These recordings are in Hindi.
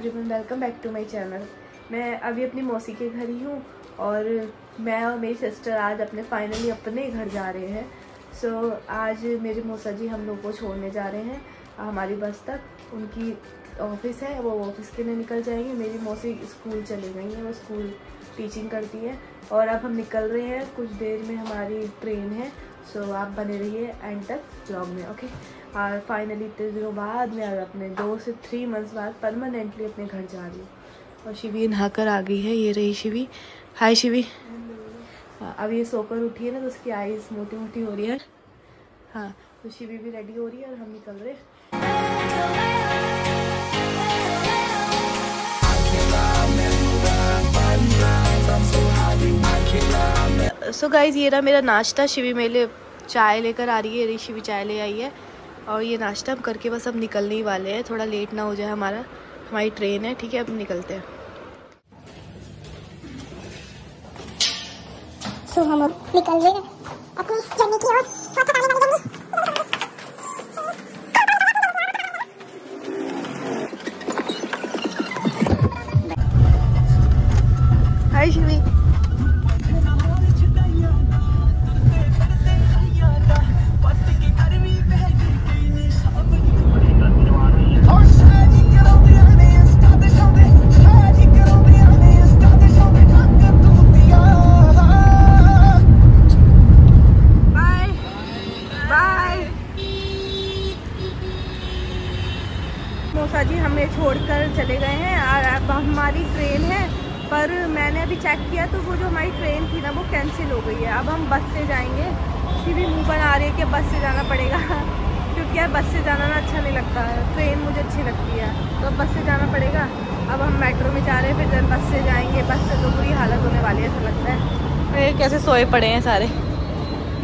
Everyone welcome back to my channel मैं अभी अपनी मौसी के घर ही हूँ और मैं और मेरी सिस्टर आज अपने फाइनली अपने घर जा रहे हैं। सो so, आज मेरे मौसा जी हम लोग को छोड़ने जा रहे हैं हमारी बस तक। उनकी ऑफ़िस है वो ऑफ़िस के लिए निकल जाएँगे। मेरी मौसी स्कूल चली गई है वो स्कूल टीचिंग करती है। और अब हम निकल रहे हैं। कुछ देर में हमारी ट्रेन है सो so, आप बने रहिए एंड तक ब्लॉग में ओके और फाइनली इतने दिनों बाद मैं अपने दो से थ्री मंथ्स बाद परमानेंटली अपने घर जा रही हूँ। और शिवी नहाकर आ गई है ये रही शिवी। हाय शिवी। हाँ अब ये सोकर उठी है ना तो उसकी आईज मोटी मोटी हो रही है। हाँ तो शिवी भी रेडी हो रही है और हम निकल रहे सो गाइज़ ये रहा मेरा नाश्ता। शिवी मेले चाय लेकर आ रही है रही शिवी चाय ले आई है। और ये नाश्ता हम करके बस अब निकलने ही वाले हैं। थोड़ा लेट ना हो जाए हमारा। हमारी ट्रेन है, ठीक है? अब निकलते हैं। सो हम निकल गए। अपनी जर्नी की ओर मौसा जी, हमें छोड़कर चले गए हैं और अब हमारी ट्रेन है, पर मैंने अभी चेक किया तो वो जो हमारी ट्रेन थी ना, वो कैंसिल हो गई है। अब हम बस से जाएँगे। फिर भी मुँह बना रही है कि बस से जाना पड़ेगा, क्योंकि यार बस से जाना ना अच्छा नहीं लगता। है ट्रेन मुझे अच्छी लगती है तो अब बस से जाना पड़ेगा। अब हम मेट्रो में जा रहे हैं, फिर जब बस से जाएँगे बस से तो बुरी हालत होने वाली है, ऐसा लगता है। कैसे सोए पड़े हैं सारे।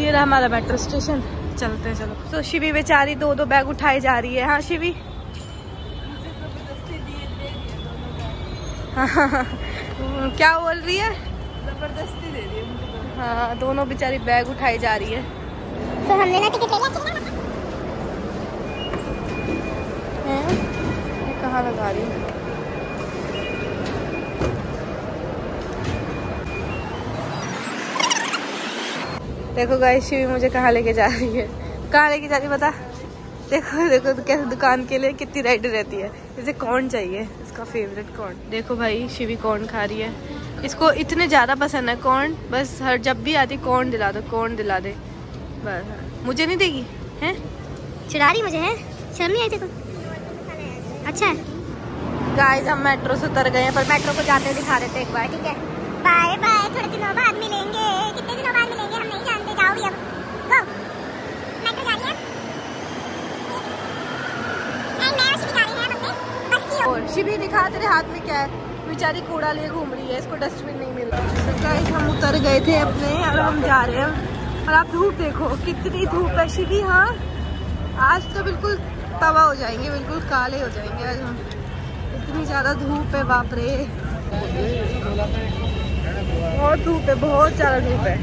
ये रहा हमारा मेट्रो स्टेशन चलते हैं चलो। तो शिवी बेचारी दो दो बैग उठाई जा रही है। हाँ शिवी? क्या बोल रही है? ज़बरदस्ती दे रही है मुझे हाँ दोनों बेचारी बैग उठाई जा रही है। तो हमने ना टिकट ले लिया कहाँ लगा रही है? देखो गाय शिवी मुझे कहाँ लेके जा रही है? कहाँ लेके जा रही है बता देखो देखो तो कैसे दुकान के लिए कितनी रेडी रहती है। इसे कौन चाहिए? इसका फेवरेट कौन? देखो भाई शिवी कौन खा रही है। इसको इतने ज़्यादा पसंद है कौन? बस हर जब भी आती कौन दिला दो कौन दिला दे। बस मुझे नहीं देगी? हैं? चिढ़ा रही मुझे है? शर्म नहीं आई अच्छा। है गाइस हम मेट्रो से उतर गए हैं पर मेट्रो को जाते दिखा देते हैं एक बार ठीक है? बाय बाय थोड़े दिनों बाद। तेरे हाथ में क्या है? बेचारी कूड़ा लिए घूम रही है, इसको डस्टबिन नहीं मिल रहा। तो गाइस हम उतर गए थे अपने और हम जा रहे हैं। और आप धूप देखो, कितनी धूप है, शिवी हाँ? आज तो बिल्कुल तवा हो जाएँगे, बिल्कुल काले हो जाएँगे आज हम। इतनी ज़्यादा धूप है, बाप रे। बहुत धूप है, बहुत ज़्यादा धूप है।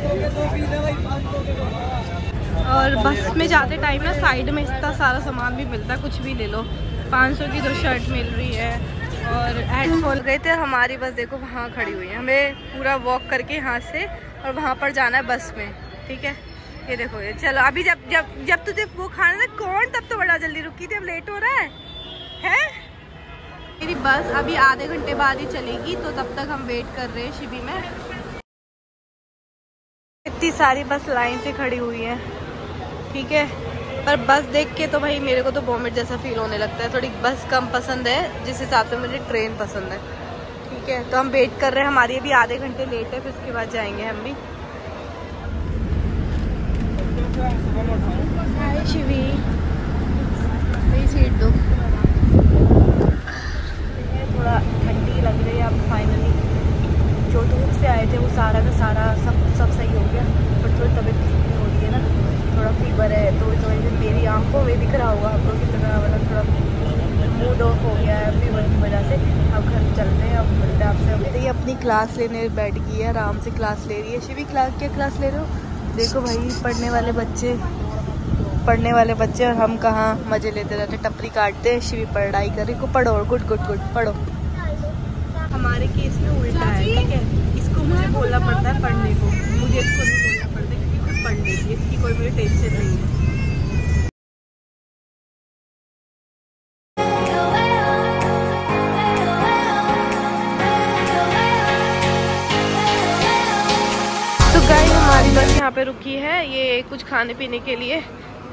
और बस में जाते टाइम ना साइड में इतना सारा सामान भी मिलता है, कुछ भी ले लो। 500 की दो शर्ट मिल रही है। और हेडफोन गए थे, हमारी बस देखो वहाँ खड़ी हुई है। हमें पूरा वॉक करके यहाँ से और वहाँ पर जाना है बस में, ठीक है? ये देखो, ये चलो, अभी जब जब जब तुझे वो खाना था, कौन तब तो बड़ा जल्दी रुकी थी? अब लेट हो रहा है? हैं? मेरी बस अभी आधे घंटे बाद ही चलेगी तो तब तक हम वेट कर रहे हैं शिबी में। इतनी सारी बस लाइन से खड़ी हुई है, ठीक है? पर बस देख के तो भाई मेरे को तो वॉमिट जैसा फील होने लगता है। थोड़ी बस कम पसंद है, जिस हिसाब से मुझे ट्रेन पसंद है। ठीक है तो हम वेट कर रहे हैं। हमारी अभी आधे घंटे लेट है, फिर उसके बाद जाएँगे हम भी। शिवी सीट दो। थोड़ा ठंडी लग रही है अब फाइनली जो धूप से आए थे, वो सारा का सारा सब सब सही हो गया बट थोड़ी तबीयत ठीक नहीं हो रही है ना थोड़ा फीवर है तो इस वजह से मेरी आँखों में दिख रहा होगा आपको कितना मतलब थोड़ा मूड ऑफ़ हो गया है फीवर की वजह से। अब घर चलते हैं अब मिलते हैं आपसे। ये अपनी क्लास लेने बैठ गई है आराम से क्लास ले रही है। शिवी क्लास क्या क्लास ले रहे हो? देखो भाई पढ़ने वाले बच्चे पढ़ने वाले बच्चे और हम कहाँ मज़े लेते रहते टपरी काटते शिवी पढ़ाई कर रही को पढ़ो गुड गुड गुड पढ़ो। हमारे केस में उल्टा है ठीक है? इसको मुझे बोलना पड़ता यहाँ पे रुकी है। ये कुछ खाने पीने के लिए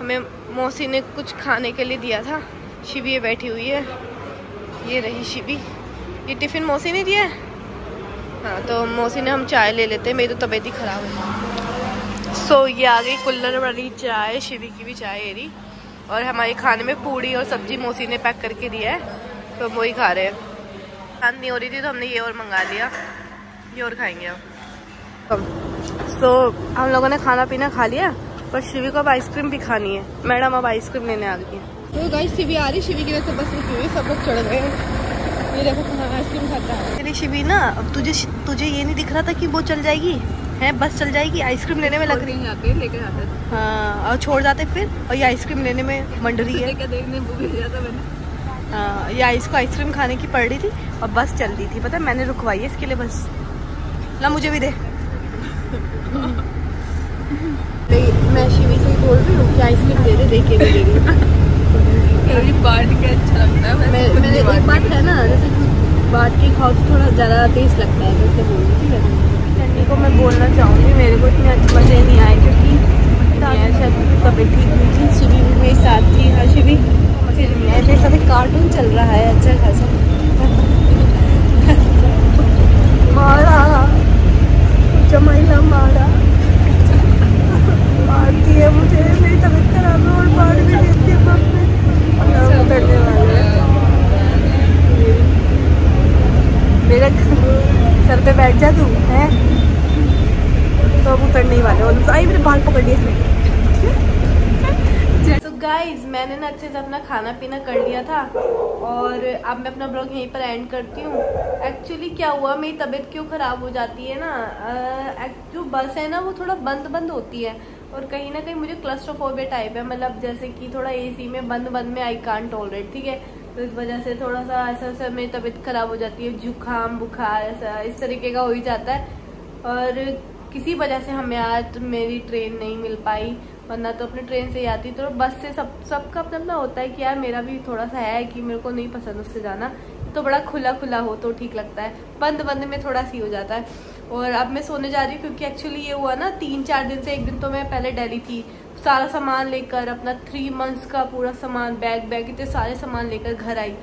हमें मौसी ने कुछ खाने के लिए दिया था। शिवी ये बैठी हुई है। ये रही शिवी। ये टिफ़िन मौसी ने दिया है? हाँ तो मौसी ने हम चाय ले लेते हैं। मेरी तो तबीयत ही ख़राब है। सो so, ये आ गई कुल्लर वाली चाय शिवी की भी चाय रही और हमारे खाने में पूड़ी और सब्ज़ी मौसी ने पैक करके दिया है। तो हम वही खा रहे हैं। खान नहीं हो रही थी तो हमने ये और मंगा लिया। ये और खाएँगे अब तो हम लोगों ने खाना पीना खा लिया पर शिवी को अब आइसक्रीम भी खानी है। मैडम अब आइसक्रीम लेने आ गई है। तो गाइस शिवी आ रही शिवी की वजह से बस रुकी हुई सब लोग चढ़ गए ये देखो आइसक्रीम खाता है। तेरी शिवी ना अब तुझे तुझे ये नहीं दिख रहा था कि वो चल जाएगी? है बस चल जाएगी आइसक्रीम लेने में लग रही जाते लेकर जाते हाँ। और छोड़ जाते फिर और ये आइसक्रीम लेने में मंड रही है। देखने वो भी जाता मैंने? हाँ ये आइस को आइसक्रीम खाने की पड़ रही थी और बस चल रही थी। पता है मैंने रुकवाई है इसके लिए बस। ला मुझे भी दे। मैं शिवी से बोल रही हूँ कि आइसक्रीम दे दे दे के दे रही बांट के अच्छा लगता है मैं मैंने एक बात है ना जैसे बात की खाओ तो थोड़ा ज़्यादा टेस्ट लगता है जैसे बोल रही ठीक है? को मैं बोलना चाहूँगी मेरे को इतने मज़े नहीं आए क्योंकि शायद तबीयत ठीक हुई थी। शिवी मेरे साथ थी हाँ शिवी? फिर मेरे साथ कार्टून चल रहा है अच्छा खासा मारा जमाइला मारा मारती है मुझे मेरी तबीयत खराब है और मार भी देती है उतरने वाले मेरे सर पे बैठ जा तू तो अब उतरने ही वाले और आई मेरे बाल पकड़ लिए इसने तो गाइज़ मैंने ना अच्छे से अपना खाना पीना कर लिया था और अब मैं अपना ब्लॉग यहीं पर एंड करती हूँ। एक्चुअली क्या हुआ, मेरी तबीयत क्यों ख़राब हो जाती है ना? जो बस है ना, वो थोड़ा बंद बंद होती है और कहीं ना कहीं मुझे क्लस्ट्रोफोबिया टाइप है। मतलब जैसे कि थोड़ा एसी में बंद बंद में आई कान टॉलरेट ठीक है? तो इस वजह से थोड़ा सा ऐसा ऐसा मेरी तबीयत खराब हो जाती है। जुकाम बुखार, ऐसा, इस तरीके का हो ही जाता है। और किसी वजह से हमें आज मेरी ट्रेन नहीं मिल पाई, वरना तो अपने ट्रेन से ही आती। तो बस से सब, सबका अपना अपना होता है कि यार मेरा भी थोड़ा सा है कि मेरे को नहीं पसंद उससे जाना। तो बड़ा खुला खुला हो तो ठीक लगता है। बंद बंद में थोड़ा सी हो जाता है। और अब मैं सोने जा रही हूँ क्योंकि एक्चुअली ये हुआ ना तीन चार दिन से एक दिन तो मैं पहले डेली थी। सारा सामान लेकर, अपना थ्री मंथ्स का पूरा सामान बैग बैग इतने सारे सामान लेकर घर आई।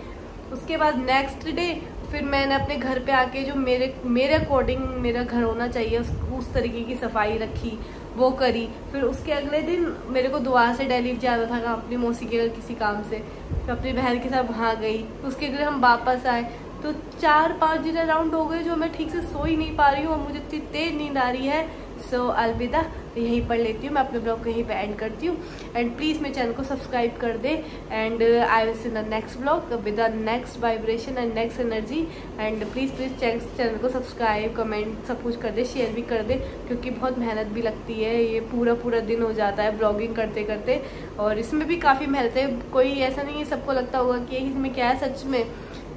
उसके बाद नेक्स्ट डे फिर मैंने अपने घर पे आके जो मेरे मेरे अकॉर्डिंग मेरा घर होना चाहिए उस, उस तरीके की सफ़ाई रखी वो करी। फिर उसके अगले दिन मेरे को दुआ से डेली जाना था अपनी मौसी के किसी काम से। फिर अपनी बहन के साथ वहाँ गई। उसके अगले हम वापस आए। तो चार पाँच दिन अराउंड हो गए जो मैं ठीक से सो ही नहीं पा रही हूँ और मुझे इतनी तेज नींद आ रही है। सो so, अलविदा। यहीं पढ़ लेती हूँ, मैं अपने ब्लॉग को यहीं पर एंड करती हूँ। एंड प्लीज़ मेरे चैनल को सब्सक्राइब कर दे। And I will see the next blog with the next vibration and next energy and please please channel को सब्सक्राइब कमेंट सब कुछ कर दे शेयर भी कर दे। क्योंकि बहुत मेहनत भी लगती है। ये पूरा पूरा दिन हो जाता है ब्लॉगिंग करते करते। और इसमें भी काफ़ी मेहनत है। कोई ऐसा नहीं है, सबको लगता होगा कि इसमें क्या है सच में।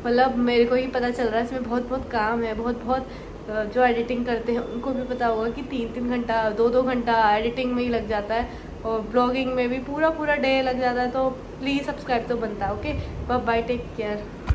मतलब मेरे को ही पता चल रहा है, इसमें बहुत बहुत काम है, बहुत बहुत जो एडिटिंग करते हैं, उनको भी पता होगा कि तीन तीन घंटा, दो दो घंटा एडिटिंग में ही लग जाता है और ब्लॉगिंग में भी पूरा पूरा डे लग जाता है तो प्लीज़ सब्सक्राइब तो बनता है ओके बाय टेक केयर